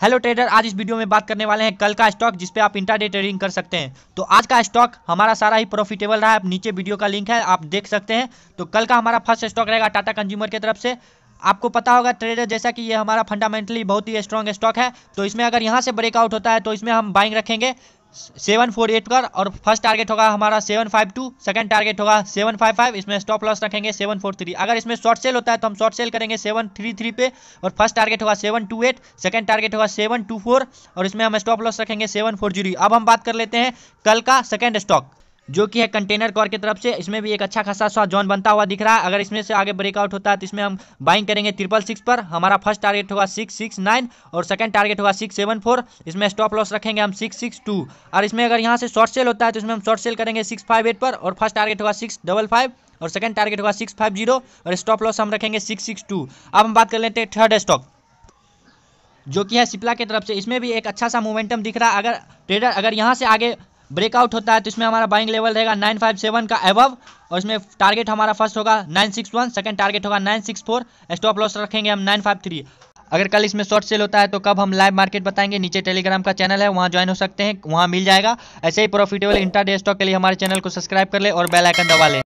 Hello trader आज इस video में बात करने वाले हैं कल का स्टॉक जिस पे आप इंटरडे ट्रेडिंग कर सकते हैं। तो आज का स्टॉक हमारा सारा ही प्रॉफिटेबल रहा है। नीचे वीडियो का लिंक है, आप देख सकते हैं। तो कल का हमारा फ़र्स्ट स्टॉक रहेगा टाटा कंज्यूमर की तरफ़ से। आपको पता होगा ट्रेडर जैसा कि ये हमारा फंडामेंटली बहुत ही स्ट्रॉन्ग स्टॉक है। तो इसमें अगर यहाँ से ब्रेकआउट होता है तो इसमें हम बाइंग रखेंगे। सेवन फोर एट कर और फ़र्स्ट टारगेट होगा हमारा seven five two, second target होगा सेवन फाइव फाइव, इसमें स्टॉप लॉस रखेंगे सेवन फोर थ्री। अगर इसमें शॉर्ट सेल होता है तो हम शॉर्ट सेल करेंगे सेवन थ्री थ्री पे और फ़र्स्ट टारगेट होगा seven two eight, second target होगा सेवन टू फोर और इसमें हम स्टॉप लॉस रखेंगे सेवन फोर ज़ीरो। अब हम बात कर लेते हैं कल का सेकेंड स्टॉक जो कि है कंटेनर कॉर की तरफ़ से, इसमें भी एक अच्छा खासा सा जॉन बनता हुआ दिख रहा है। अगर इसमें से आगे ब्रेकआउट होता है तो इसमें हम बाइंग करेंगे ट्रिपल सिक्स पर। हमारा फ़र्स्ट टारगेट होगा सिक्स सिक्स नाइन और सेकंड टारगेट होगा सिक्स सेवन फोर इसमें स्टॉप लॉस रखेंगे हम सिक्स सिक्स टू और इसमें अगर यहाँ से शॉर्ट सेल होता है तो इसमें हम शॉर्ट सेल करेंगे सिक्स फाइव एट पर और फ़र्स्ट टारगेट होगा सिक्स डबल फाइव और सेकंड टारगेट होगा सिक्स फाइव ज़ीरो और स्टॉप लॉस हम रखेंगे सिक्स सिक्स टू अब हम बात कर लेते हैं थर्ड स्टॉक जो कि है सिप्ला की तरफ़ से। इसमें भी एक अच्छा सा मोमेंटम दिख रहा है। अगर ट्रेडर अगर यहाँ से आगे ब्रेकआउट होता है तो इसमें हमारा बाइंग लेवल रहेगा नाइन फाइव सेवन का एबव और इसमें टारगेट हमारा फ़र्स्ट होगा nine six one second target होगा nine six four stop loss रखेंगे हम नाइन फाइव थ्री अगर कल इसमें शॉर्ट सेल होता है तो कब हम लाइव मार्केट बताएँगे, नीचे टेलीग्राम का चैनल है, वहाँ ज्वाइन हो सकते हैं, वहाँ मिल जाएगा। ऐसे ही प्रॉफिटेबल इंटरडे स्टॉक के लिए हमारे चैनल को सब्सक्राइब कर ले और बेलाइकन दबा ले।